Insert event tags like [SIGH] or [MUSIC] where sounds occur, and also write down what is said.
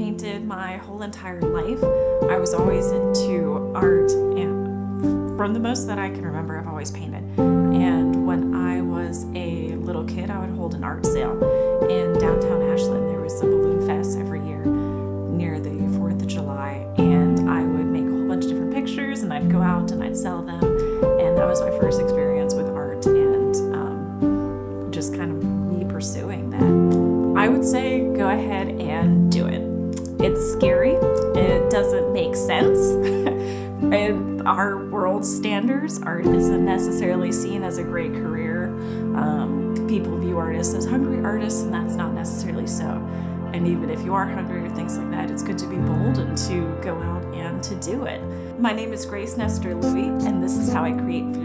my whole entire life, I was always into art, and from the most that I can remember, I've always painted. And when I was a little kid, I would hold an art sale in downtown Ashland. There was a balloon fest every year near the 4th of July, and I would make a whole bunch of different pictures and I'd go out and I'd sell them. And that was my first experience with art and um, just kind of me pursuing that. I would say scary, it doesn't make sense. [LAUGHS] In our world standards, art isn't necessarily seen as a great career. Um, people view artists as hungry artists, and that's not necessarily so. And even if you are hungry or things like that, it's good to be bold and to go out and to do it. My name is Grace Nestor Louie, and this is how I create.